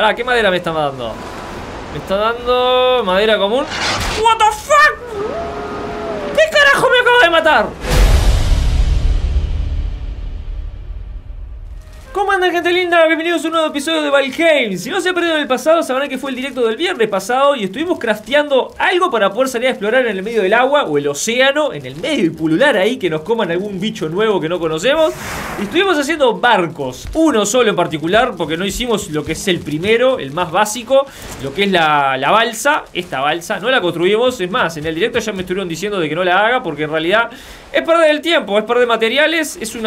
Pará, ¿qué madera me está dando? Me está dando madera común. What the fuck? ¿Qué carajo me acaba de matar? ¿Cómo andan gente linda? Bienvenidos a un nuevo episodio de Valheim Si no se en el pasado sabrán que fue el directo del viernes pasado Y estuvimos crafteando algo para poder salir a explorar en el medio del agua O el océano, en el medio y pulular ahí Que nos coman algún bicho nuevo que no conocemos. Estuvimos haciendo barcos Uno solo en particular porque no hicimos lo que es el primero, el más básico Lo que es la, la balsa, esta balsa No la construimos, es más, en el directo ya me estuvieron diciendo de que no la haga Porque en realidad es perder el tiempo, es perder materiales Es un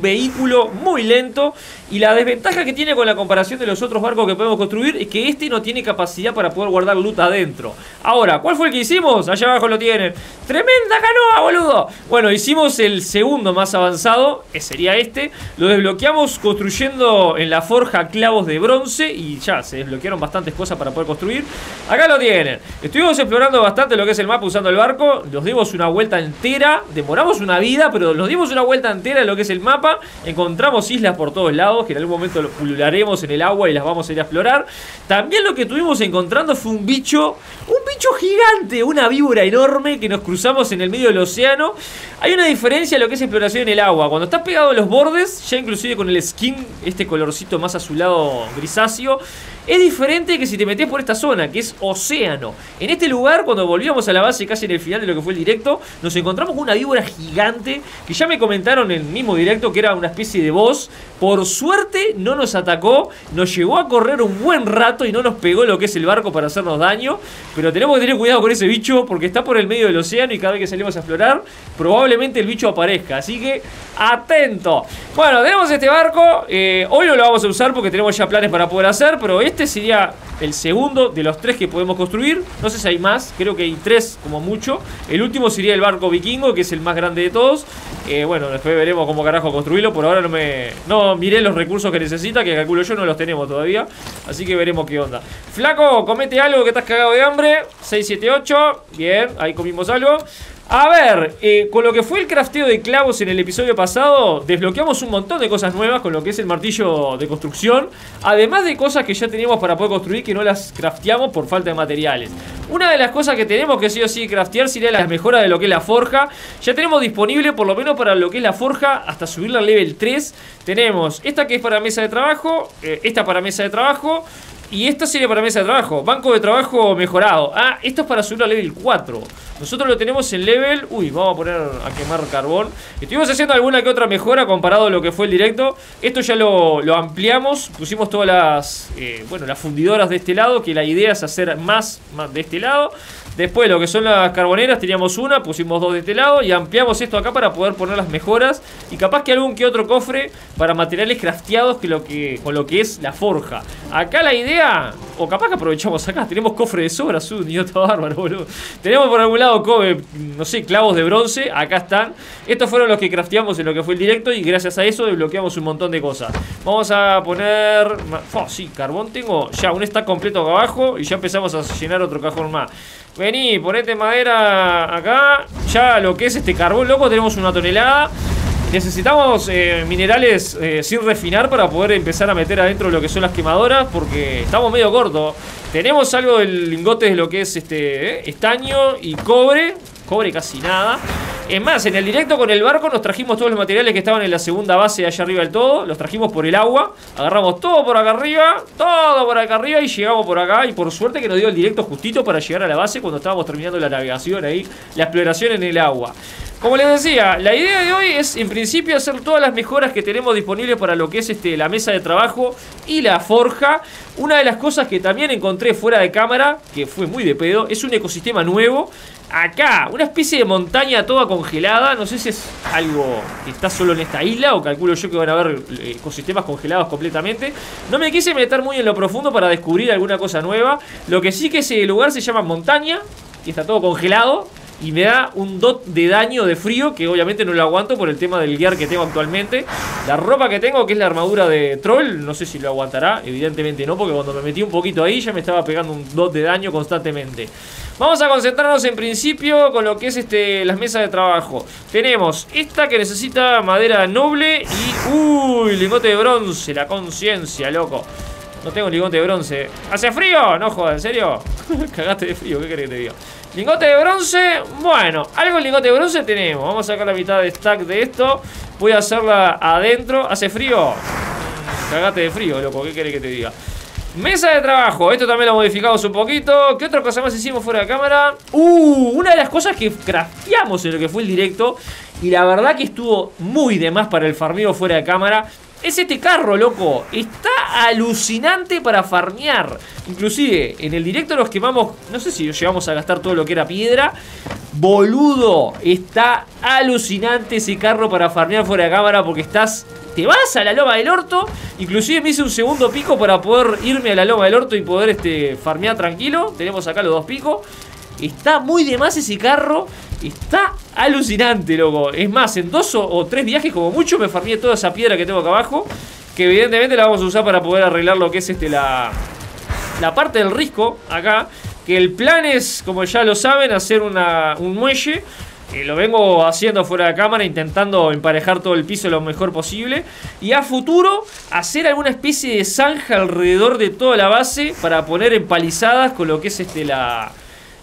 vehículo muy lento contento y la desventaja que tiene con la comparación de los otros barcos que podemos construir es que este no tiene capacidad para poder guardar loot adentro. Ahora, ¿cuál fue el que hicimos? Allá abajo lo tienen. ¡Tremenda canoa, boludo! Bueno, hicimos el segundo más avanzado, que sería este. Lo desbloqueamos construyendo en la forja clavos de bronce y ya, se desbloquearon bastantes cosas para poder construir. Acá lo tienen. Estuvimos explorando bastante lo que es el mapa usando el barco. Nos dimos una vuelta entera. Demoramos una vida, pero nos dimos una vuelta entera en lo que es el mapa. Encontramos islas por todos lados, que en algún momento lo pulularemos en el agua y las vamos a ir a explorar. También lo que estuvimos encontrando fue un bicho, un bicho gigante, una víbora enorme que nos cruzamos en el medio del océano. Hay una diferencia en lo que es exploración en el agua. Cuando estás pegado a los bordes, ya inclusive con el skin, este colorcito más azulado grisáceo, es diferente que si te metes por esta zona, que es océano. En este lugar, cuando volvíamos a la base casi en el final de lo que fue el directo, nos encontramos con una víbora gigante que ya me comentaron en el mismo directo que era una especie de boss. Por suerte no nos atacó, nos llevó a correr un buen rato y no nos pegó lo que es el barco para hacernos daño. Pero tenemos que tener cuidado con ese bicho porque está por el medio del océano y cada vez que salimos a explorar, probablemente el bicho aparezca. Así que atento. Bueno, tenemos este barco. Eh, hoy no lo vamos a usar porque tenemos ya planes para poder hacer, pero este este sería el segundo de los tres que podemos construir. No sé si hay más, creo que hay tres como mucho. El último sería el barco vikingo, que es el más grande de todos. Eh, bueno, después veremos cómo carajo construirlo. Por ahora no me. No miré los recursos que necesita, que calculo yo, no los tenemos todavía. Así que veremos qué onda. Flaco, comete algo que estás cagado de hambre. 678. Bien, ahí comimos algo. A ver, eh, con lo que fue el crafteo de clavos en el episodio pasado, desbloqueamos un montón de cosas nuevas con lo que es el martillo de construcción, además de cosas que ya teníamos para poder construir que no las crafteamos por falta de materiales. Una de las cosas que tenemos que sí o sí craftear sería la mejora de lo que es la forja. Ya tenemos disponible, por lo menos para lo que es la forja, hasta subirla al level 3. Tenemos esta que es para mesa de trabajo, eh, esta para mesa de trabajo, y esto sería para mesa de trabajo. Banco de trabajo mejorado. Ah, esto es para subirlo a level 4. Nosotros lo tenemos en level... Uy, vamos a poner a quemar carbón. Estuvimos haciendo alguna que otra mejora comparado a lo que fue el directo. Esto ya lo, ampliamos. Pusimos todas las... Eh, bueno, las fundidoras de este lado. Que la idea es hacer más, más de este lado. Después lo que son las carboneras, teníamos una, pusimos dos de este lado y ampliamos esto acá para poder poner las mejoras. Y capaz que algún que otro cofre para materiales crafteados que lo que, con lo que es la forja. Acá la idea, o capaz que aprovechamos acá, tenemos cofre de sobra, su idiota bárbaro, boludo. Tenemos por algún lado, no sé, clavos de bronce, acá están. Estos fueron los que crafteamos en lo que fue el directo y gracias a eso desbloqueamos un montón de cosas. Vamos a poner... Oh, sí, carbón tengo ya un stack completo acá abajo y ya empezamos a llenar otro cajón más. Vení, ponete madera acá. Ya lo que es este carbón, loco, tenemos una tonelada. Necesitamos eh, minerales eh, sin refinar para poder empezar a meter adentro lo que son las quemadoras porque estamos medio cortos. Tenemos algo del lingote de lo que es este eh, estaño y cobre. Cobre casi nada. Es más, en el directo con el barco nos trajimos todos los materiales que estaban en la segunda base allá arriba del todo. Los trajimos por el agua. Agarramos todo por acá arriba. Todo por acá arriba y llegamos por acá. Y por suerte que nos dio el directo justito para llegar a la base cuando estábamos terminando la navegación ahí. La exploración en el agua. Como les decía, la idea de hoy es en principio hacer todas las mejoras que tenemos disponibles para lo que es este, la mesa de trabajo y la forja. Una de las cosas que también encontré fuera de cámara, que fue muy de pedo, es un ecosistema nuevo acá, una especie de montaña toda congelada. No sé si es algo que está solo en esta isla o calculo yo que van a haber eh, ecosistemas congelados completamente. No me quise meter muy en lo profundo para descubrir alguna cosa nueva. Lo que sí que ese lugar se llama montaña y está todo congelado. Y me da un dot de daño de frío que obviamente no lo aguanto por el tema del gear que tengo actualmente. La ropa que tengo, que es la armadura de troll, no sé si lo aguantará. Evidentemente no, porque cuando me metí un poquito ahí ya me estaba pegando un dot de daño constantemente. Vamos a concentrarnos en principio con lo que es este las mesas de trabajo. Tenemos esta que necesita madera noble y... ¡Uy! Lingote de bronce, la conciencia, loco. No tengo lingote de bronce. ¿Hace frío? No jodas, ¿en serio? Cagaste de frío, ¿qué querés que te diga? Lingote de bronce, bueno, algo lingote de bronce tenemos. Vamos a sacar la mitad de stack de esto. Voy a hacerla adentro. ¿Hace frío? Cagate de frío, loco, ¿qué querés que te diga? Mesa de trabajo, esto también lo modificamos un poquito ¿Qué otra cosa más hicimos fuera de cámara? Uh, una de las cosas que crafteamos en lo que fue el directo Y la verdad que estuvo muy de más para el farmeo fuera de cámara es este carro, loco. Está alucinante para farmear. Inclusive, en el directo nos quemamos... No sé si llegamos a gastar todo lo que era piedra. Boludo. Está alucinante ese carro para farmear fuera de cámara porque estás... Te vas a la loma del orto. Inclusive me hice un segundo pico para poder irme a la loma del orto y poder este, farmear tranquilo. Tenemos acá los dos picos. Está muy de más ese carro. Está alucinante, loco. Es más, en dos o, tres viajes como mucho me farmé toda esa piedra que tengo acá abajo. Que evidentemente la vamos a usar para poder arreglar lo que es este la, la parte del risco acá. Que el plan es, como ya lo saben, hacer una, un muelle. Eh, lo vengo haciendo fuera de cámara, intentando emparejar todo el piso lo mejor posible. Y a futuro, hacer alguna especie de zanja alrededor de toda la base para poner empalizadas con lo que es este la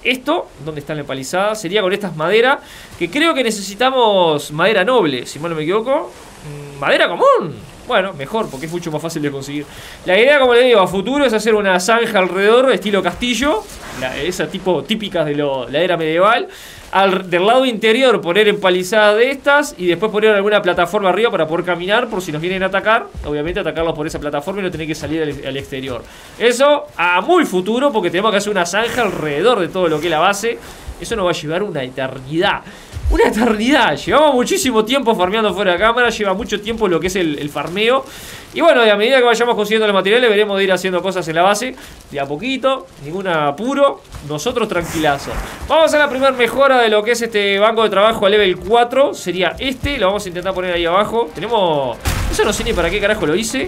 esto, donde está la empalizada, sería con estas maderas, que creo que necesitamos madera noble, si mal no me equivoco. Mm, madera común. Bueno, mejor, porque es mucho más fácil de conseguir. La idea, como le digo, a futuro es hacer una zanja alrededor, estilo castillo, esa tipo típicas de la era medieval del lado interior poner empalizadas de estas y después poner alguna plataforma arriba para poder caminar por si nos vienen a atacar. Obviamente atacarlos por esa plataforma y no tener que salir al, exterior. Eso a muy futuro porque tenemos que hacer una zanja alrededor de todo lo que es la base. Eso nos va a llevar una eternidad. Una eternidad. Llevamos muchísimo tiempo farmeando fuera de cámara. Lleva mucho tiempo lo que es el, farmeo. Y bueno, a medida que vayamos consiguiendo los materiales, veremos de ir haciendo cosas en la base. De a poquito, ningún apuro. Nosotros tranquilazo. Vamos a la primera mejora de lo que es este banco de trabajo a level 4. Sería este. Lo vamos a intentar poner ahí abajo. Tenemos. Eso no sé ni para qué carajo lo hice.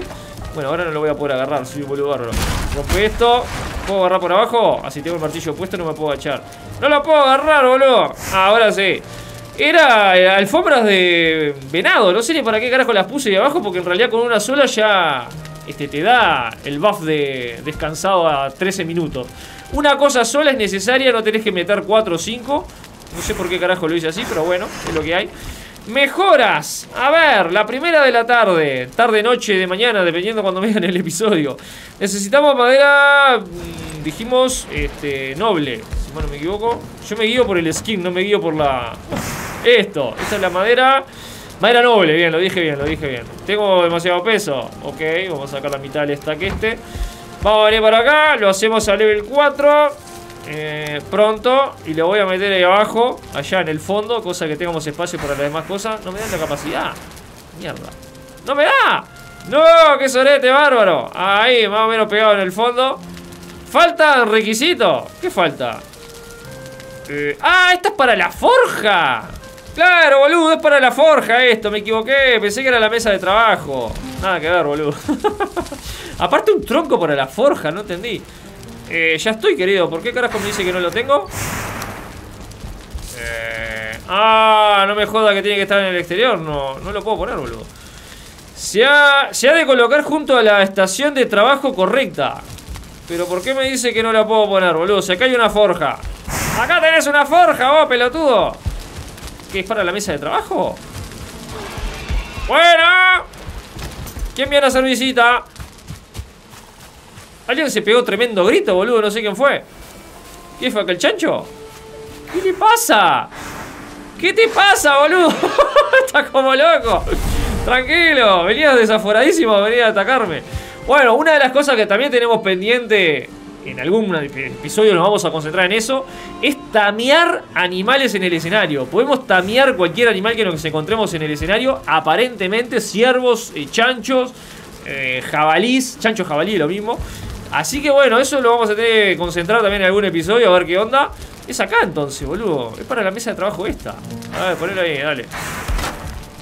Bueno, ahora no lo voy a poder agarrar, soy un boludo bárbaro. Rompe esto. ¿Puedo agarrar por abajo? Así tengo el martillo puesto, no me puedo echar. ¡No lo puedo agarrar, boludo! Ah, ahora sí. Era eh, alfombras de venado. No sé ni para qué carajo las puse ahí abajo. Porque en realidad con una sola ya este, te da el buff de descansado a 13 minutos. Una cosa sola es necesaria. No tenés que meter 4 o 5. No sé por qué carajo lo hice así. Pero bueno, es lo que hay. Mejoras. A ver, la primera de la tarde. Tarde, noche, de mañana, dependiendo cuando vean el episodio. Necesitamos madera. Mm, dijimos, este, noble. Si no me equivoco. Yo me guío por el skin, no me guío por la. Esto, esta es la madera. Madera noble, bien, lo dije bien, lo dije bien. Tengo demasiado peso. Ok, vamos a sacar la mitad del stack este. Vamos a venir para acá, lo hacemos a level 4. Eh, pronto. Y lo voy a meter ahí abajo, allá en el fondo. Cosa que tengamos espacio para las demás cosas. No me dan la capacidad. Mierda. ¡No me da! ¡No! ¡Qué sorete bárbaro! Ahí, más o menos pegado en el fondo. Falta requisito. ¿Qué falta? Eh, ¡Ah! ¡Esta es para la forja! Claro, boludo, es para la forja esto, me equivoqué, pensé que era la mesa de trabajo. Nada que ver, boludo. Aparte un tronco para la forja, no entendí. Eh, ya estoy, querido, ¿por qué carajo me dice que no lo tengo? Eh, ah, no me joda que tiene que estar en el exterior, no, no lo puedo poner, boludo. Se ha, se ha de colocar junto a la estación de trabajo correcta. Pero ¿por qué me dice que no la puedo poner, boludo? Si acá hay una forja. Acá tenés una forja, vos, pelotudo. ¿Qué es para la mesa de trabajo? Bueno. ¿Quién viene a hacer visita? Alguien se pegó tremendo grito, boludo. No sé quién fue. ¿Quién fue aquel chancho? ¿Qué te pasa? ¿Qué te pasa, boludo? Estás como loco. Tranquilo. Venías desaforadísimo venir a atacarme. Bueno, una de las cosas que también tenemos pendiente en algún episodio nos vamos a concentrar en eso, es tamear animales en el escenario. Podemos tamear cualquier animal que nos encontremos en el escenario, aparentemente ciervos, eh, chanchos, eh, jabalís, chancho jabalí lo mismo. Así que bueno, eso lo vamos a tener que concentrar también en algún episodio, a ver qué onda. Es acá entonces, boludo. Es para la mesa de trabajo esta. A ver, ponelo ahí, dale.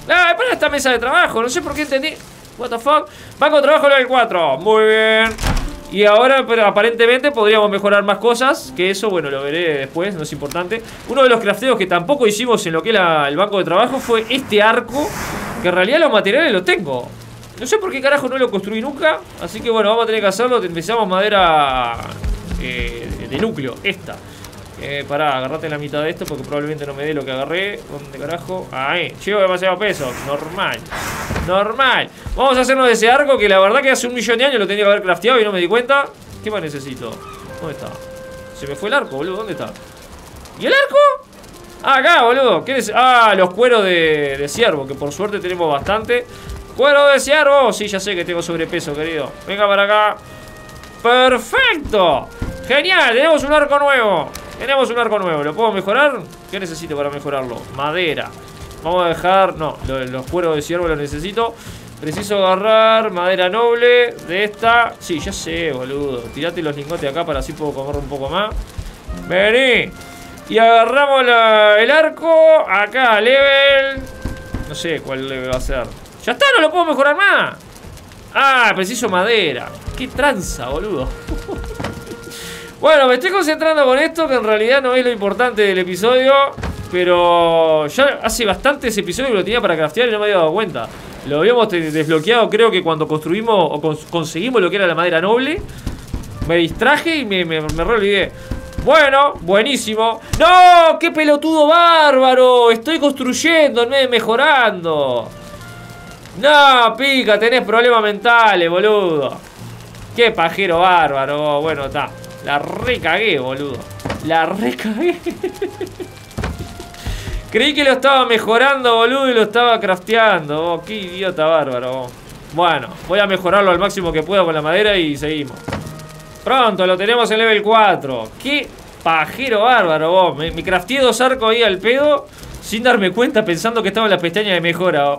Ah, es para esta mesa de trabajo, no sé por qué entendí. What the fuck. Banco de trabajo level 4. Muy bien. Y ahora, pero aparentemente podríamos mejorar más cosas. Que eso, bueno, lo veré después, no es importante. Uno de los crafteos que tampoco hicimos en lo que era el banco de trabajo fue este arco. Que en realidad los materiales los tengo. No sé por qué carajo no lo construí nunca. Así que bueno, vamos a tener que hacerlo. Empezamos madera eh, de núcleo, esta. Eh, pará, agarrate la mitad de esto porque probablemente no me dé lo que agarré. ¿Dónde carajo? Ahí, llevo demasiado peso. Normal. Normal. Vamos a hacernos ese arco que la verdad que hace un millón de años lo tenía que haber crafteado y no me di cuenta. ¿Qué más necesito? ¿Dónde está? Se me fue el arco, boludo. ¿Dónde está? ¿Y el arco? Ah, acá, boludo. ¿Qué ah, los cueros de, de ciervo, que por suerte tenemos bastante. ¡Cuero de ciervo! Sí, ya sé que tengo sobrepeso, querido. Venga para acá. ¡Perfecto! ¡Genial! Tenemos un arco nuevo. Tenemos un arco nuevo. ¿Lo puedo mejorar? ¿Qué necesito para mejorarlo? Madera. Vamos a dejar... No, los cueros de ciervo los necesito. Preciso agarrar madera noble de esta. Sí, ya sé, boludo. Tirate los lingotes acá para así puedo comer un poco más. Vení. Y agarramos el arco. Acá, level. No sé cuál level va a ser. Ya está, no lo puedo mejorar más. Ah, preciso madera. Qué tranza, boludo. Bueno, me estoy concentrando con esto, que en realidad no es lo importante del episodio. Pero ya hace bastantes episodios que lo tenía para craftear y no me había dado cuenta. Lo habíamos desbloqueado creo que cuando construimos o conseguimos lo que era la madera noble. Me distraje y me, me, re olvidé. Bueno, buenísimo. ¡No! ¡Qué pelotudo bárbaro! Estoy construyendo, no mejorando. No, pica, tenés problemas mentales, boludo. Qué pajero bárbaro. Bueno, está. La recagué, boludo. La recagué. Creí que lo estaba mejorando, boludo, y lo estaba crafteando. Oh, qué idiota bárbaro. Bueno, voy a mejorarlo al máximo que pueda con la madera y seguimos. Pronto, lo tenemos en level 4. Qué pajero bárbaro, vos. Me, me crafteé dos arcos ahí al pedo sin darme cuenta pensando que estaba en la pestaña de mejora.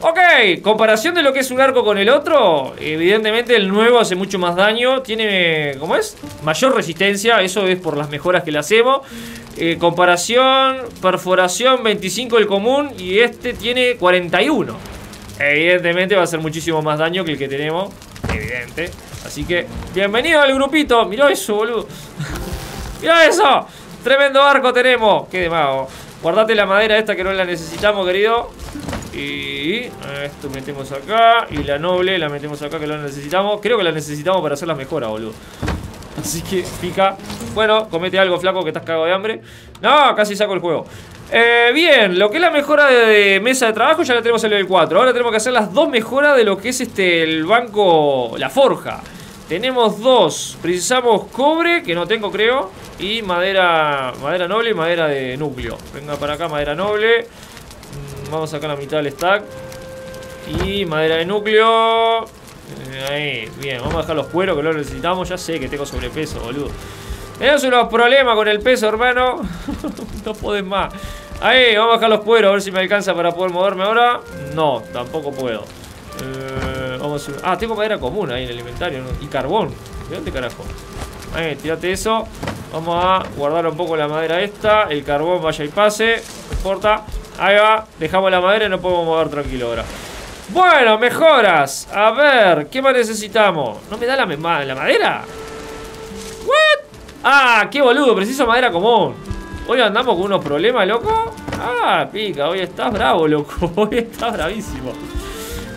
Ok, comparación de lo que es un arco con el otro Evidentemente el nuevo hace mucho más daño Tiene, ¿cómo es? Mayor resistencia, eso es por las mejoras que le hacemos. Eh, Comparación, perforación 25 el común Y este tiene 41 Evidentemente va a hacer muchísimo más daño que el que tenemos Evidente. Así que, bienvenido al grupito. Mirá eso, boludo. Mirá eso. Tremendo arco tenemos. Qué de mago. Guardate la madera esta que no la necesitamos, querido y esto metemos acá. Y la noble la metemos acá que la necesitamos. Creo que la necesitamos para hacer las mejoras, boludo. Así que pica. Bueno, comete algo, flaco, que estás cagado de hambre. No, casi saco el juego. Eh, bien, lo que es la mejora de, mesa de trabajo ya la tenemos en el level 4. Ahora tenemos que hacer las dos mejoras de lo que es este el banco, la forja. Tenemos dos. Precisamos cobre, que no tengo creo. Y madera, madera noble y madera de núcleo. Venga para acá, madera noble. Vamos a sacar la mitad del stack. Y madera de núcleo. Eh, ahí, bien, vamos a dejar los cueros que lo necesitamos. Ya sé que tengo sobrepeso, boludo. Tenemos unos problemas con el peso, hermano. no podés más. Ahí, vamos a dejar los cueros a ver si me alcanza para poder moverme ahora. No, tampoco puedo. Eh, a... Ah, tengo madera común ahí en el inventario. Y carbón. ¿De dónde carajo? Ahí, tirate eso. Vamos a guardar un poco la madera esta. El carbón vaya y pase. No importa. Ahí va, dejamos la madera y no podemos mover tranquilo ahora. Bueno, mejoras. A ver, ¿qué más necesitamos? ¿No me da la, la madera? ¿What? Ah, qué boludo, preciso madera común. Hoy andamos con unos problemas, loco. Ah, pica, hoy estás bravo, loco. Hoy estás bravísimo.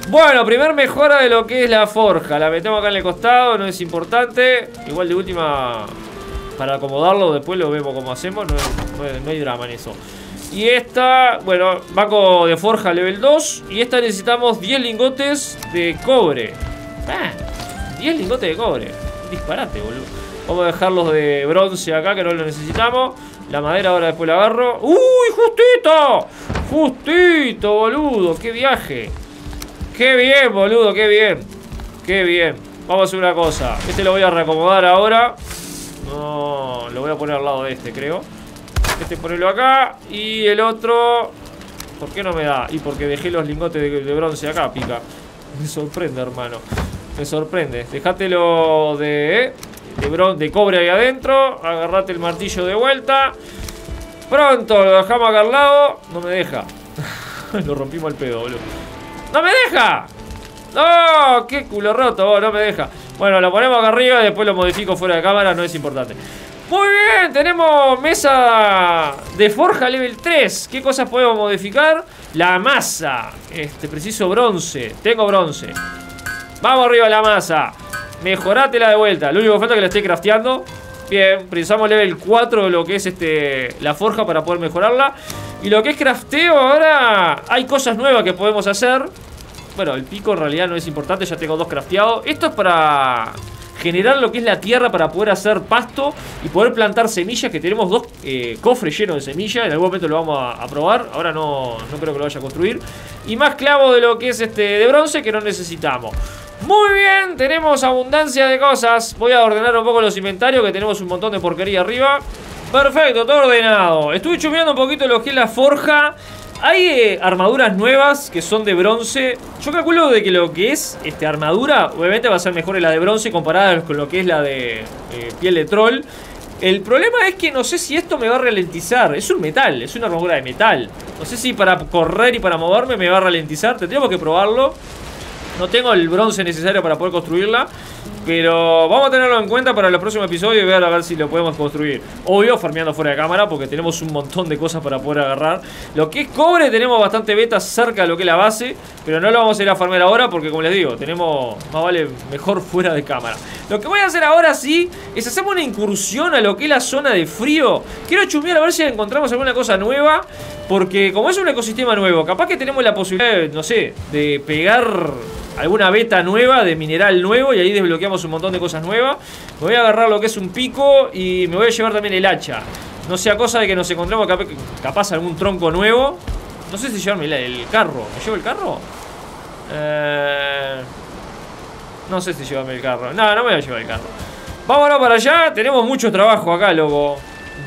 Bueno, primer mejora de lo que es la forja. La metemos acá en el costado, no es importante. Igual de última Para acomodarlo, después lo vemos como hacemos. No hay drama en eso y esta, bueno, banco de forja level 2 Y esta necesitamos 10 lingotes de cobre. Ah, 10 lingotes de cobre. Disparate, boludo. Vamos a dejarlos de bronce acá que no lo necesitamos. La madera ahora después la agarro. ¡Uy, justito! Justito, boludo, qué viaje. Qué bien, boludo, qué bien. Qué bien. Vamos a hacer una cosa. Este lo voy a reacomodar ahora. No, lo voy a poner al lado de este, creo este ponelo acá. Y el otro... ¿Por qué no me da? Y porque dejé los lingotes de, bronce acá, pica. Me sorprende, hermano. Me sorprende. Dejátelo de, de, de cobre ahí adentro. Agarrate el martillo de vuelta. Pronto, lo dejamos acá al lado. No me deja. lo rompimos el pedo, boludo. ¡No me deja! ¡No! ¡Qué culo roto! no me deja. Bueno, lo ponemos acá arriba y después lo modifico fuera de cámara. No es importante. Muy bien, tenemos mesa de forja level 3 ¿Qué cosas podemos modificar? La masa. Este, preciso bronce. Tengo bronce. Vamos arriba la masa. Mejorátela de vuelta. Lo único que falta es que la esté crafteando. Bien, precisamos level 4 de lo que es este la forja para poder mejorarla. Y lo que es crafteo ahora hay cosas nuevas que podemos hacer. Bueno, el pico en realidad no es importante, ya tengo dos crafteados. Esto es para generar lo que es la tierra para poder hacer pasto y poder plantar semillas, que tenemos dos eh, cofres llenos de semillas, en algún momento lo vamos a, probar, ahora no, no, creo que lo vaya a construir. Y más clavo de lo que es este de bronce que no necesitamos. Muy bien, tenemos abundancia de cosas. Voy a ordenar un poco los inventarios, que tenemos un montón de porquería arriba. Perfecto, todo ordenado. Estuve chumeando un poquito lo que es la forja. Hay eh, armaduras nuevas que son de bronce. Yo calculo de que lo que es este, armadura, obviamente va a ser mejor la de bronce comparada con lo que es la de eh, piel de troll. El problema es que no sé si esto me va a ralentizar. Es un metal, es una armadura de metal. No sé si para correr y para moverme me va a ralentizar. Tendríamos que probarlo. No tengo el bronce necesario para poder construirla. Pero vamos a tenerlo en cuenta para el próximo episodio y ver a ver si lo podemos construir. Obvio, farmeando fuera de cámara porque tenemos un montón de cosas para poder agarrar. Lo que es cobre tenemos bastante beta cerca de lo que es la base. Pero no lo vamos a ir a farmear ahora porque como les digo, tenemos más vale mejor fuera de cámara. Lo que voy a hacer ahora sí es hacer una incursión a lo que es la zona de frío. Quiero chumear a ver si encontramos alguna cosa nueva. Porque como es un ecosistema nuevo, capaz que tenemos la posibilidad, no sé, de pegar alguna beta nueva de mineral nuevo y ahí desbloqueamos un montón de cosas nuevas. Me voy a agarrar lo que es un pico y me voy a llevar también el hacha. No sea cosa de que nos encontremos capaz algún tronco nuevo. No sé si llevarme el, carro. ¿Me llevo el carro? Eh, no sé si llevarme el carro. No, no me voy a llevar el carro. Vámonos para allá. Tenemos mucho trabajo acá, loco.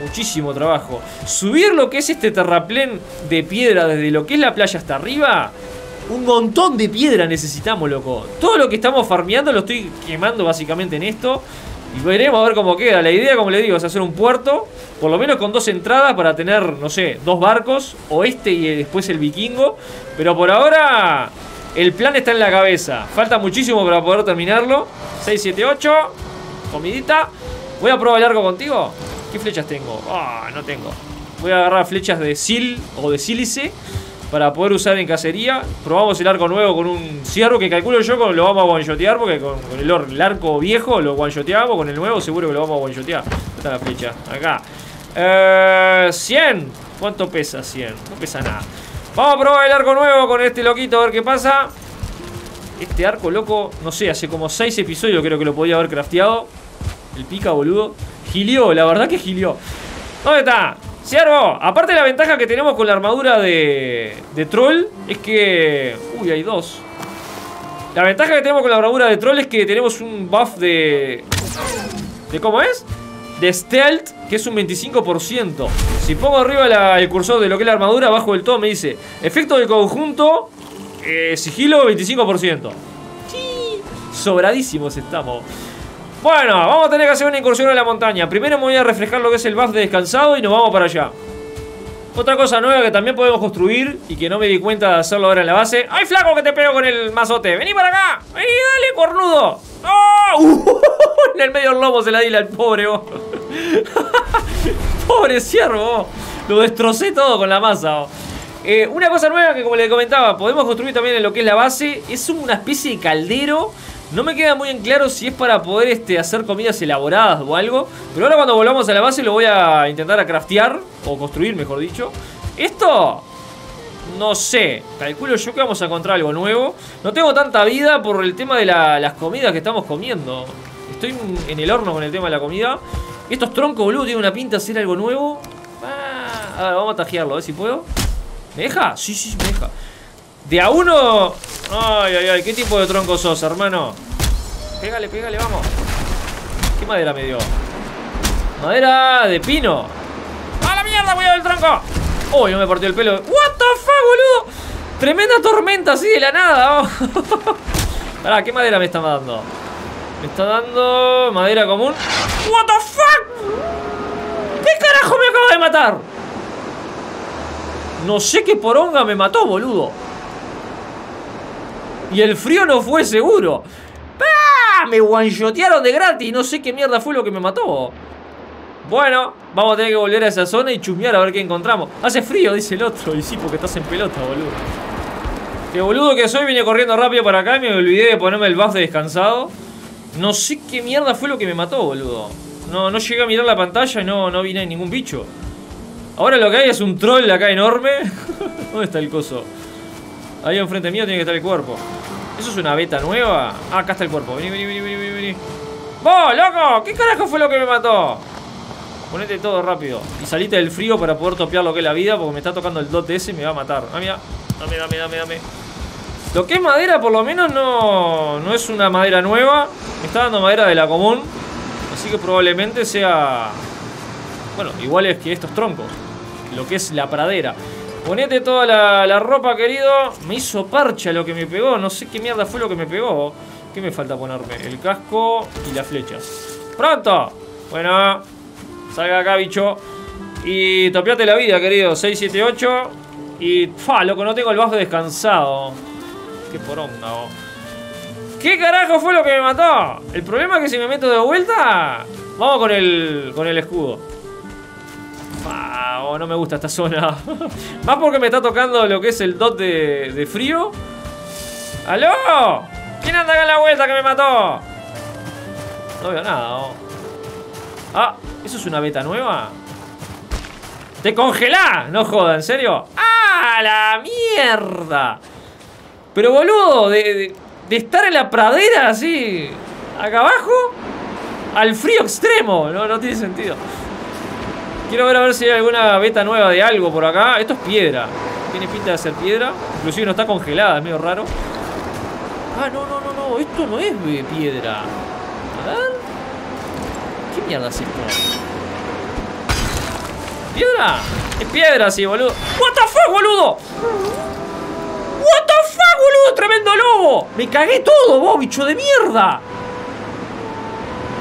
Muchísimo trabajo. Subir lo que es este terraplén de piedra desde lo que es la playa hasta arriba un montón de piedra necesitamos, loco. Todo lo que estamos farmeando lo estoy quemando básicamente en esto. Y veremos a ver cómo queda. La idea, como le digo, es hacer un puerto. Por lo menos con dos entradas para tener, no sé, dos barcos. O este y después el vikingo. Pero por ahora, el plan está en la cabeza. Falta muchísimo para poder terminarlo. 6, 7, 8. Comidita. Voy a probar el arco contigo. ¿Qué flechas tengo? Ah, no tengo. Voy a agarrar flechas de sil o de sílice para poder usar en cacería. Probamos el arco nuevo con un ciervo que calculo yo que lo vamos a one porque con, el, arco viejo lo one con el nuevo seguro que lo vamos a one -shotear. está la flecha? Acá. Eh, 100. ¿Cuánto pesa 100? No pesa nada. Vamos a probar el arco nuevo con este loquito a ver qué pasa. Este arco, loco, no sé, hace como 6 episodios creo que lo podía haber crafteado. El pica, boludo. Gilió, la verdad que gilió. ¿Dónde está? Ciervo, aparte la ventaja que tenemos con la armadura de, de troll es que... Uy, hay dos. La ventaja que tenemos con la armadura de troll es que tenemos un buff de... ¿De cómo es? De stealth, que es un 25%. Si pongo arriba el cursor de lo que es la armadura, abajo del todo me dice... Efecto de conjunto, eh, sigilo 25%. Sobradísimos estamos. Bueno, vamos a tener que hacer una incursión en la montaña. Primero me voy a reflejar lo que es el buff de descansado y nos vamos para allá. Otra cosa nueva que también podemos construir y que no me di cuenta de hacerlo ahora en la base. ¡Ay, flaco, que te pego con el mazote! ¡Vení para acá! ¡Vení, dale, cornudo! ¡Oh! en el medio del lomo se la dile al pobre, vos. pobre ciervo, Lo destrocé todo con la masa, eh, una cosa nueva que como le comentaba, podemos construir también en lo que es la base. Es una especie de caldero no me queda muy en claro si es para poder este, hacer comidas elaboradas o algo. Pero ahora cuando volvamos a la base lo voy a intentar a craftear. O construir, mejor dicho. Esto... No sé. Calculo yo que vamos a encontrar algo nuevo. No tengo tanta vida por el tema de las comidas que estamos comiendo. Estoy en el horno con el tema de la comida. Estos troncos, boludo, tienen una pinta de hacer algo nuevo. Ah, a ver, vamos a tajearlo, a ver si puedo. ¿Me deja? Sí, sí, me deja. De a uno Ay, ay, ay, ¿qué tipo de tronco sos, hermano? Pégale, pégale, vamos ¿Qué madera me dio? Madera de pino ¡A la mierda, voy a ver el tronco! Uy, no me partió el pelo What the fuck, boludo Tremenda tormenta así de la nada oh. ¿qué madera me está dando? Me está dando madera común What the fuck ¿Qué carajo me acaba de matar? No sé qué poronga me mató, boludo y el frío no fue seguro. ¡Pah! Me one de gratis. No sé qué mierda fue lo que me mató. Bueno, vamos a tener que volver a esa zona y chusmear a ver qué encontramos. Hace frío, dice el otro. Y sí, porque estás en pelota, boludo. Qué boludo que soy, vine corriendo rápido para acá y me olvidé de ponerme el buff de descansado. No sé qué mierda fue lo que me mató, boludo. No, no llegué a mirar la pantalla y no, no vi ningún bicho. Ahora lo que hay es un troll acá enorme. ¿Dónde está el coso? Ahí enfrente mío tiene que estar el cuerpo. ¿Eso es una beta nueva? Ah, acá está el cuerpo. Vení, vení, vení, vení, vení. ¡Vos, loco! ¿Qué carajo fue lo que me mató? Ponete todo rápido. Y salite del frío para poder topear lo que es la vida. Porque me está tocando el dot ese y me va a matar. Ah, mira. Dame, dame, dame, dame. Lo que es madera, por lo menos, no, no es una madera nueva. Me está dando madera de la común. Así que probablemente sea... Bueno, igual es que estos troncos. Lo que es la pradera. Ponete toda la, ropa, querido. Me hizo parcha lo que me pegó. No sé qué mierda fue lo que me pegó. ¿Qué me falta ponerme? El casco y las flechas. ¡Pronto! Bueno, salga acá, bicho. Y topiate la vida, querido. 678. Y, fa, loco, no tengo el buff descansado. Qué poronga, oh. ¿Qué carajo fue lo que me mató? El problema es que si me meto de vuelta... Vamos con el, con el escudo. Oh, no me gusta esta zona. Más porque me está tocando lo que es el dot de, frío. ¡Aló! ¿Quién anda acá en la vuelta que me mató? No veo nada. Oh. Ah, ¿eso es una beta nueva? ¡Te congelá! No joda, ¿en serio? ¡Ah, la mierda! Pero boludo, de, de, estar en la pradera así, acá abajo, al frío extremo. No tiene sentido. Quiero ver a ver si hay alguna beta nueva de algo por acá. Esto es piedra. Tiene pinta de ser piedra. Inclusive no está congelada, es medio raro. Ah, no, no, no, no. Esto no es piedra. A ver. ¿Qué mierda es esto? ¿Piedra? Es piedra, sí, boludo. ¿What the fuck, boludo? ¿What the fuck, boludo? ¡Tremendo lobo! ¡Me cagué todo, vos, bicho de mierda!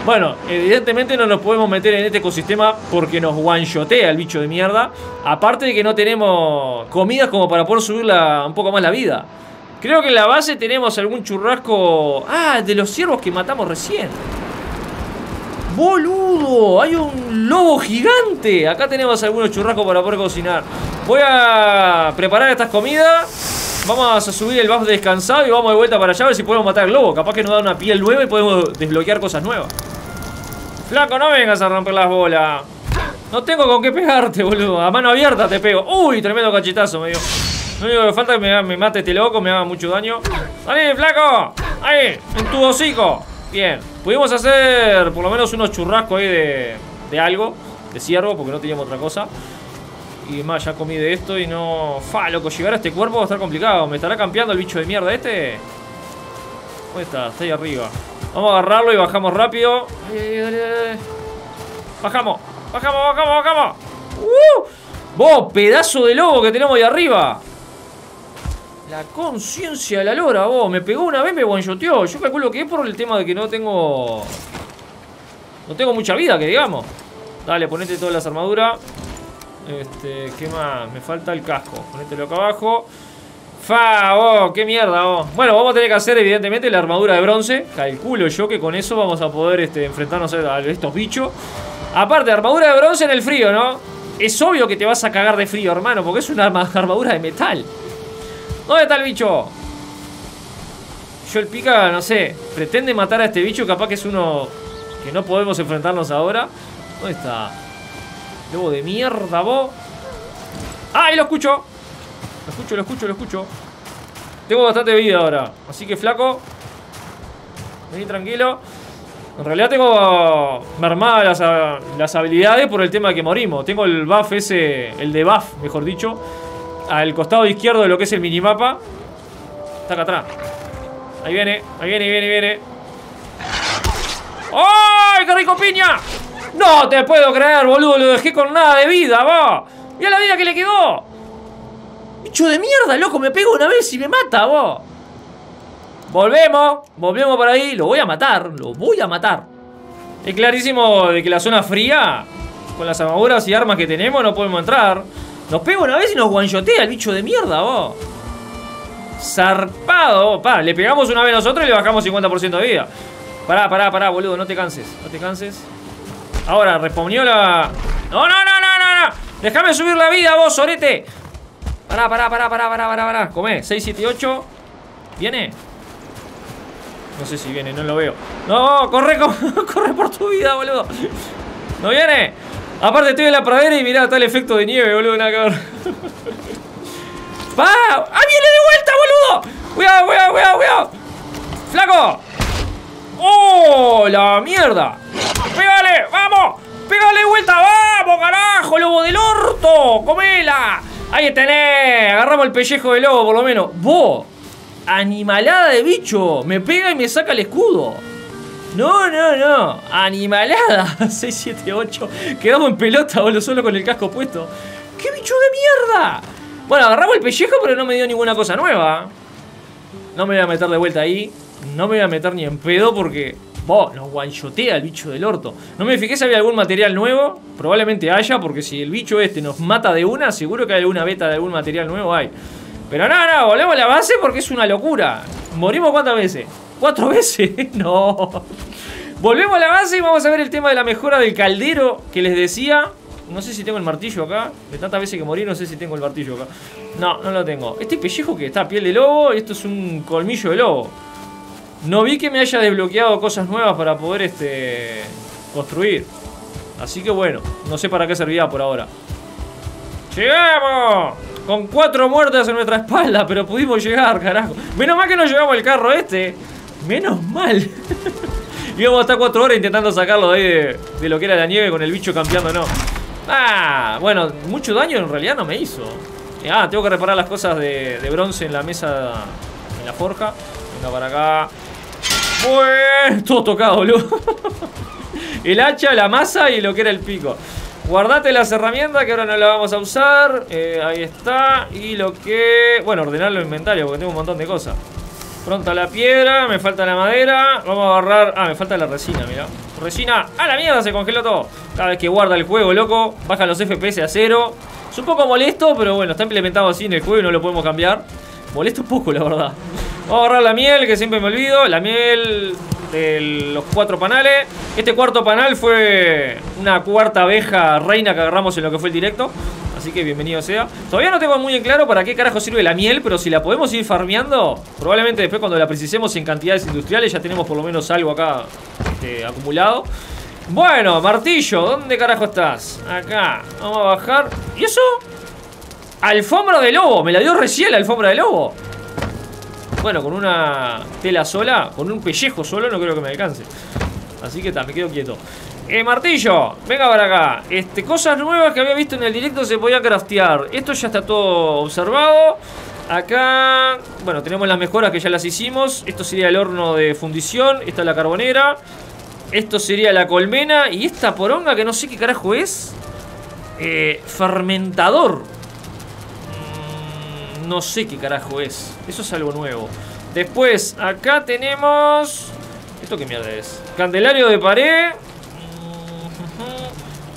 Bueno, evidentemente no nos podemos meter en este ecosistema porque nos one-shotea el bicho de mierda. Aparte de que no tenemos comidas como para poder subir un poco más la vida. Creo que en la base tenemos algún churrasco... Ah, de los ciervos que matamos recién. ¡Boludo! ¡Hay un lobo gigante! Acá tenemos algunos churrascos para poder cocinar. Voy a preparar estas comidas. Vamos a subir el buff descansado y vamos de vuelta para allá a ver si podemos matar al lobo. Capaz que nos da una piel nueva y podemos desbloquear cosas nuevas. Flaco, no vengas a romper las bolas. No tengo con qué pegarte, boludo. A mano abierta te pego. Uy, tremendo cachetazo me dio. Lo único que falta que me, mate este loco, me haga mucho daño. ¡Dale, flaco! ¡Ahí! ¡En tu hocico! Bien. Pudimos hacer por lo menos unos churrascos ahí de, de algo. De ciervo, porque no teníamos otra cosa. Y más, ya comí de esto y no... Fa, loco, llegar a este cuerpo va a estar complicado. ¿Me estará campeando el bicho de mierda este? ¿Dónde está? Está ahí arriba. Vamos a agarrarlo y bajamos rápido. Bajamos, bajamos, bajamos, bajamos. ¡Uh! ¡Vos, pedazo de lobo que tenemos ahí arriba! La conciencia de la lora, vos. Me pegó una vez, me one-shoteó. Yo calculo que es por el tema de que no tengo... No tengo mucha vida, que digamos. Dale, ponete todas las armaduras. Este, ¿qué más? Me falta el casco. Ponételo acá abajo. ¡Fa! Oh, ¡Qué mierda! Oh. Bueno, vamos a tener que hacer evidentemente la armadura de bronce. Calculo yo que con eso vamos a poder este, enfrentarnos a estos bichos. Aparte, armadura de bronce en el frío, ¿no? Es obvio que te vas a cagar de frío, hermano, porque es una armadura de metal. ¿Dónde está el bicho? Yo el pica, no sé, pretende matar a este bicho, capaz que es uno que no podemos enfrentarnos ahora. ¿Dónde está? Lobo de mierda, vos. ¡Ah, ahí lo escucho! Lo escucho, lo escucho, lo escucho. Tengo bastante vida ahora. Así que, flaco. Vení tranquilo. En realidad tengo mermadas las, habilidades por el tema de que morimos. Tengo el buff ese, el debuff, mejor dicho, al costado izquierdo de lo que es el minimapa. Está acá atrás. Ahí viene, ahí viene, ahí viene, viene. ¡Ay, qué rico piña! No te puedo creer, boludo. Lo dejé con nada de vida, va. Mira la vida que le quedó. Bicho de mierda, loco. Me pega una vez y me mata, vos. Volvemos. Volvemos por ahí. Lo voy a matar. Lo voy a matar. Es clarísimo de que la zona fría, con las armaduras y armas que tenemos, no podemos entrar. Nos pega una vez y nos guanchotea el bicho de mierda, vos. Zarpado, pa, le pegamos una vez nosotros y le bajamos 50% de vida. Pará, pará, pará, boludo, no te canses, no te canses. Ahora, respondió la... ¡No, no, no, no, no! no! ¡Déjame subir la vida, vos, orete! Pará, pará, pará, pará, pará, pará, pará. Comé, 6, 7, 8. ¿Viene? No sé si viene, no lo veo. ¡No! ¡Corre, corre por tu vida, boludo! ¡No viene! Aparte estoy en la pradera y mirá, está el efecto de nieve, boludo, nada que ver. ¡Va! ¡Ah, viene de vuelta, boludo! ¡Cuidado, cuidado, cuidado, cuidado! ¡Flaco! ¡Oh, la mierda! ¡Pégale! ¡Vamos! ¡Pégale de vuelta! ¡Vamos, carajo, lobo del orto! ¡Comela! Ahí tenés. Agarramos el pellejo de lobo, por lo menos. ¡Vos! Animalada de bicho. Me pega y me saca el escudo. No, no, no. Animalada. 6, 7, 8. Quedamos en pelota, boludo, solo con el casco puesto. ¡Qué bicho de mierda! Bueno, agarramos el pellejo, pero no me dio ninguna cosa nueva. No me voy a meter de vuelta ahí. No me voy a meter ni en pedo porque Vos, nos guanchotea el bicho del orto. No me fijé si había algún material nuevo. Probablemente haya, porque si el bicho este nos mata de una, seguro que hay alguna beta de algún material nuevo hay. Pero no, no, volvemos a la base porque es una locura. ¿Morimos cuántas veces? ¿Cuatro veces? no. Volvemos a la base y vamos a ver el tema de la mejora del caldero que les decía. No sé si tengo el martillo acá. De tantas veces que morí, no sé si tengo el martillo acá. No, no lo tengo. Este pellejo que está piel de lobo, esto es un colmillo de lobo. No vi que me haya desbloqueado cosas nuevas para poder este construir. Así que bueno, no sé para qué servía por ahora. ¡Llegamos! Con cuatro muertes en nuestra espalda, pero pudimos llegar, carajo. Menos mal que no llevamos el carro este. Menos mal. Íbamos hasta cuatro horas intentando sacarlo de ahí de, lo que era la nieve con el bicho campeando, no. Ah, bueno, mucho daño en realidad no me hizo. Ah, tengo que reparar las cosas de, de bronce en la mesa, en la forja. Venga para acá. Bueno, todo tocado, boludo. el hacha, la masa y lo que era el pico. Guardate las herramientas que ahora no las vamos a usar. Eh, ahí está. Y lo que... Bueno, ordenar los inventarios porque tengo un montón de cosas. Pronta la piedra, me falta la madera. Vamos a agarrar... Ah, me falta la resina, mira. Resina. ¡A la mierda! Se congeló todo. Cada vez que guarda el juego, loco, baja los FPS a cero. Es un poco molesto, pero bueno, está implementado así en el juego y no lo podemos cambiar. Molesta un poco, la verdad. Vamos a agarrar la miel, que siempre me olvido. La miel de los cuatro panales. Este cuarto panal fue una cuarta abeja reina que agarramos en lo que fue el directo. Así que bienvenido sea. Todavía no tengo muy en claro para qué carajo sirve la miel, pero si la podemos ir farmeando, probablemente después cuando la precisemos en cantidades industriales ya tenemos por lo menos algo acá este, acumulado. Bueno, martillo, ¿dónde carajo estás? Acá, vamos a bajar. ¿Y eso? Alfombra de lobo, me la dio recién la alfombra de lobo. Bueno, con una tela sola, con un pellejo solo, no creo que me alcance. Así que está, me quedo quieto. Eh, martillo, venga para acá. Este, cosas nuevas que había visto en el directo se podía craftear. Esto ya está todo observado. Acá, bueno, tenemos las mejoras que ya las hicimos. Esto sería el horno de fundición. Esta es la carbonera. Esto sería la colmena. Y esta poronga que no sé qué carajo es. Eh, fermentador. No sé qué carajo es. Eso es algo nuevo. Después, acá tenemos... ¿Esto qué mierda es? Candelario de pared.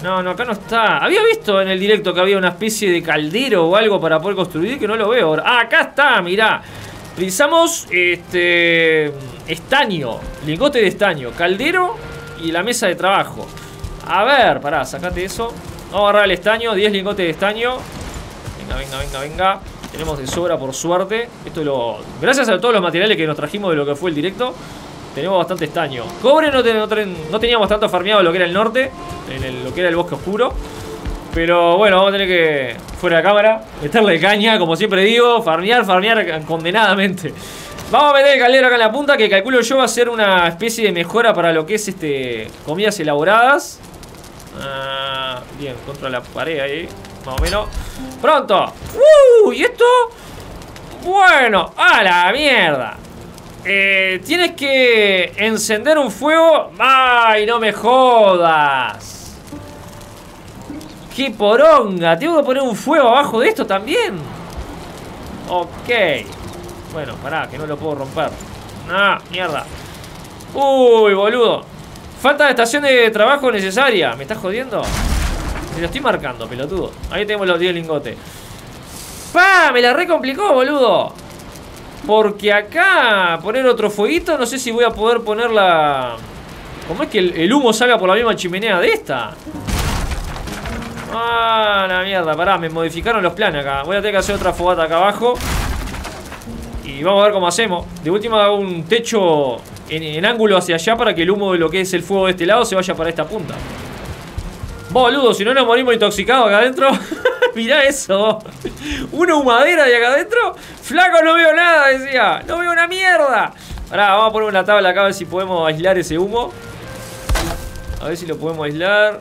No, no, acá no está. Había visto en el directo que había una especie de caldero o algo para poder construir que no lo veo. Ah, acá está, mirá. Precisamos este estaño, lingote de estaño, caldero y la mesa de trabajo. A ver, pará, sacate eso. Vamos a agarrar el estaño, 10 lingotes de estaño. Venga, venga, venga, venga. Tenemos de sobra por suerte. Esto lo. Gracias a todos los materiales que nos trajimos de lo que fue el directo. Tenemos bastante estaño. Cobre no, no, teníamos tanto farmeado lo que era el norte. En lo que era el bosque oscuro. Pero bueno, vamos a tener que, fuera de cámara, meterle caña, como siempre digo, farmear, farmear condenadamente. Vamos a meter el caldero acá en la punta, que calculo yo va a ser una especie de mejora para lo que es este comidas elaboradas. Ah, bien, contra la pared ahí. Más o menos. ¡Pronto! ¡Uh! ¿Y esto? Bueno, a la mierda. Eh, tienes que encender un fuego. ¡Ay, no me jodas! ¡Qué poronga! Tengo que poner un fuego abajo de esto también. Ok. Bueno, pará, que no lo puedo romper. Ah, mierda. Uy, boludo. Falta de estación de trabajo necesaria. ¿Me estás jodiendo? Me lo estoy marcando, pelotudo. Ahí tenemos los 10 lingotes. ¡Pa! Me la recomplicó, boludo. Porque acá poner otro fueguito, no sé si voy a poder ponerla ¿Cómo es que el, humo salga por la misma chimenea de esta? Ah, la mierda, pará, me modificaron los planes acá Voy a tener que hacer otra fogata acá abajo Y vamos a ver cómo hacemos De última hago un techo en, ángulo hacia allá Para que el humo de lo que es el fuego de este lado Se vaya para esta punta Boludo, si no nos morimos intoxicados acá adentro Mirá eso. Una humadera de acá adentro Flaco, no veo nada, decía. No veo una mierda. Ahora vamos a poner una tabla acá a ver si podemos aislar ese humo. A ver si lo podemos aislar.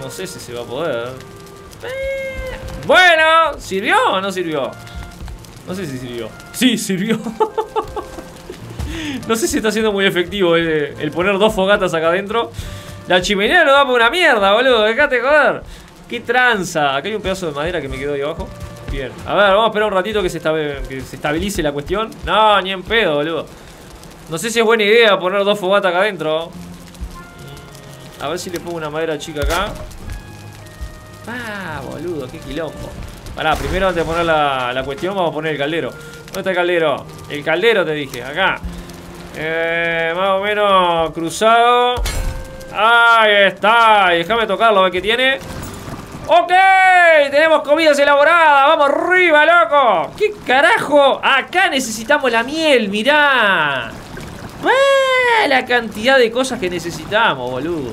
No sé si se va a poder. Eh, Bueno, ¿sirvió o no sirvió? No sé si sirvió. Sí, sirvió. No sé si está siendo muy efectivo el, poner dos fogatas acá adentro La chimenea no da por una mierda, boludo Dejate joder ¡Qué tranza! Acá hay un pedazo de madera que me quedó ahí abajo Bien, a ver, vamos a esperar un ratito que se, estabilice la cuestión No, ni en pedo, boludo no sé si es buena idea poner dos fogatas acá adentro. A ver si le pongo una madera chica acá. Ah, boludo, qué quilombo. Pará, primero antes de poner la, cuestión vamos a poner el caldero. ¿Dónde está el caldero? El caldero te dije, acá. Eh, más o menos cruzado. Ahí está. Déjame tocarlo, a ver qué tiene. ¡Ok! Tenemos comidas elaboradas. ¡Vamos arriba, loco! ¿Qué carajo? Acá necesitamos la miel, mirá. La cantidad de cosas que necesitamos, boludo.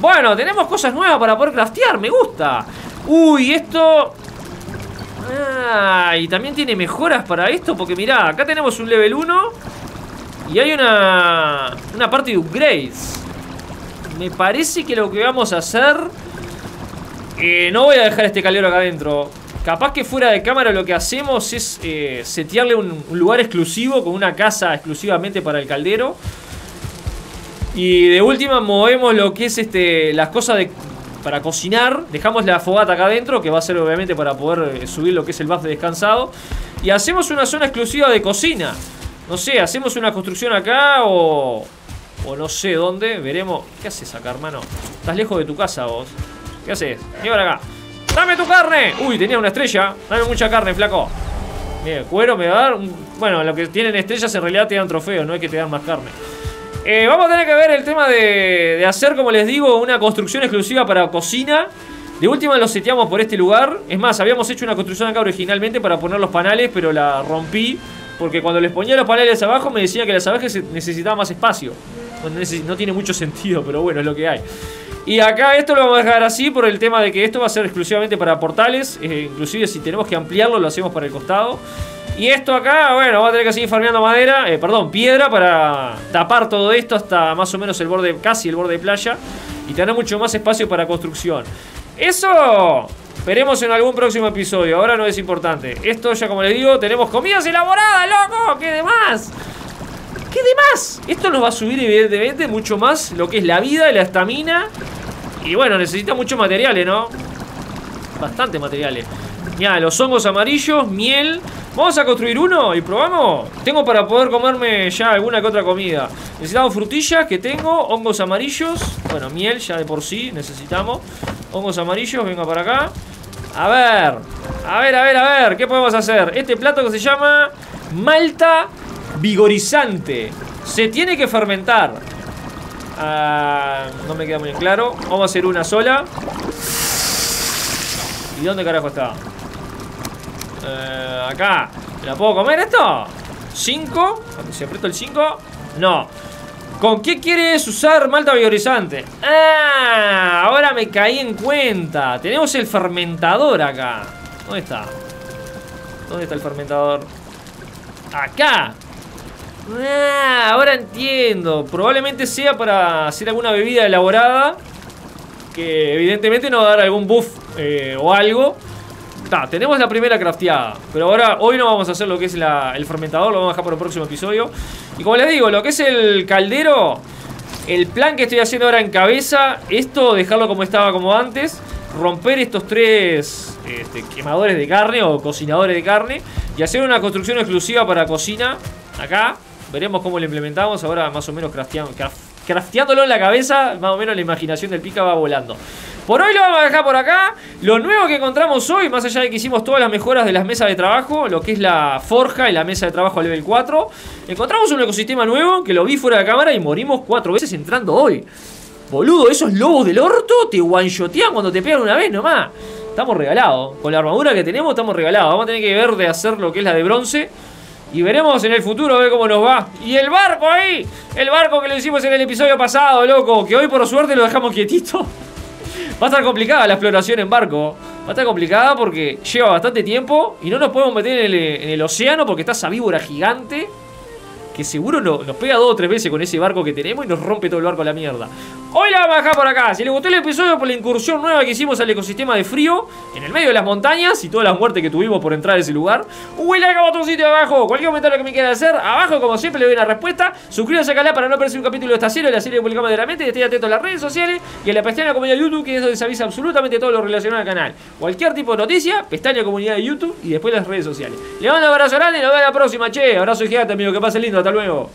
Bueno, tenemos cosas nuevas para poder craftear, me gusta. Uy, esto... Ah, y también tiene mejoras para esto, porque mirá, acá tenemos un level 1 y hay una, una parte de upgrades. Me parece que lo que vamos a hacer... Eh, no voy a dejar este calero acá adentro. Capaz que fuera de cámara lo que hacemos es eh, setearle un, lugar exclusivo con una casa exclusivamente para el caldero. Y de última movemos lo que es este las cosas de, para cocinar. Dejamos la fogata acá adentro, que va a ser obviamente para poder eh, subir lo que es el buff de descansado. Y hacemos una zona exclusiva de cocina. No sé, hacemos una construcción acá o... O no sé dónde, veremos. ¿Qué haces acá, hermano? Estás lejos de tu casa vos. ¿Qué haces? Vení acá. ¡Dame tu carne! Uy, tenía una estrella. Dame mucha carne, flaco. Bien, cuero me va a dar. Bueno, lo que tienen estrellas en realidad te dan trofeos, no es que te dan más carne. Eh, vamos a tener que ver el tema de, hacer, como les digo, una construcción exclusiva para cocina. De última lo seteamos por este lugar. Es más, habíamos hecho una construcción acá originalmente para poner los panales, pero la rompí. Porque cuando les ponía los paneles abajo me decía que las abejas necesitaba más espacio. No tiene mucho sentido, pero bueno, es lo que hay. Y acá esto lo vamos a dejar así por el tema de que esto va a ser exclusivamente para portales. Eh, inclusive si tenemos que ampliarlo lo hacemos para el costado. Y esto acá, bueno, vamos a tener que seguir farmeando madera, eh, perdón, piedra para tapar todo esto hasta más o menos el borde, casi el borde de playa. Y tener mucho más espacio para construcción. Eso Esperemos en algún próximo episodio. Ahora no es importante. Esto ya como les digo, tenemos comidas elaboradas, loco. ¿Qué demás? ¿Qué demás? Esto nos va a subir evidentemente mucho más lo que es la vida la estamina. Y bueno, necesita muchos materiales, ¿no? Bastante materiales. Ya, los hongos amarillos, miel. Vamos a construir uno y probamos. Tengo para poder comerme ya alguna que otra comida. Necesitamos frutillas que tengo, hongos amarillos. Bueno, miel ya de por sí necesitamos. Hongos amarillos, venga para acá. A ver, a ver, a ver, a ver, ¿qué podemos hacer? Este plato que se llama Malta Vigorizante. Se tiene que fermentar. Ah, no me queda muy claro. Vamos a hacer una sola. ¿Y dónde carajo está? Eh, acá. la puedo comer esto? ¿5? Si aprieto el 5. No. ¿Con qué quieres usar malta vigorizante? Ah, ahora me caí en cuenta. Tenemos el fermentador acá. ¿Dónde está? ¿Dónde está el fermentador? Acá. Ah, ahora entiendo. Probablemente sea para hacer alguna bebida elaborada. Que evidentemente nos va a dar algún buff eh, o algo. Está, tenemos la primera crafteada. Pero ahora, hoy no vamos a hacer lo que es el fermentador. Lo vamos a dejar para el próximo episodio. Y como les digo, lo que es el caldero. El plan que estoy haciendo ahora en cabeza. Esto, dejarlo como estaba como antes. Romper estos tres este, quemadores de carne o cocinadores de carne. Y hacer una construcción exclusiva para cocina. Acá. Veremos cómo lo implementamos. Ahora más o menos crafteándolo en la cabeza, más o menos la imaginación del pica va volando. Por hoy lo vamos a dejar por acá. Lo nuevo que encontramos hoy, más allá de que hicimos todas las mejoras de las mesas de trabajo, lo que es la forja y la mesa de trabajo a level 4, encontramos un ecosistema nuevo que lo vi fuera de cámara y morimos cuatro veces entrando hoy. Boludo, esos lobos del orto te one-shotean cuando te pegan una vez nomás. Estamos regalados. Con la armadura que tenemos, estamos regalados. Vamos a tener que ver de hacer lo que es la de bronce. Y veremos en el futuro a ver cómo nos va. Y el barco ahí. El barco que lo hicimos en el episodio pasado, loco. Que hoy por suerte lo dejamos quietito. Va a estar complicada la exploración en barco. Va a estar complicada porque lleva bastante tiempo y no nos podemos meter en el, océano porque está esa víbora gigante que seguro nos pega dos o tres veces con ese barco que tenemos y nos rompe todo el barco a la mierda. Hoy la vamos a dejar por acá. Si les gustó el episodio por la incursión nueva que hicimos al ecosistema de frío, en el medio de las montañas y todas las muertes que tuvimos por entrar a ese lugar, un like a sitio abajo. Cualquier comentario que me quieran hacer, abajo como siempre le doy una respuesta. Suscríbanse al canal para no perderse un capítulo de esta serie, la serie que publicamos diariamente. Y estén atentos a las redes sociales y en la pestaña de comunidad de YouTube, que es donde se avisa absolutamente todo lo relacionado al canal. Cualquier tipo de noticia, pestaña de comunidad de YouTube y después las redes sociales. Les mando un abrazo grande y nos vemos la próxima, che. Abrazo gigante, amigo. Que pasen lindo. Hasta luego.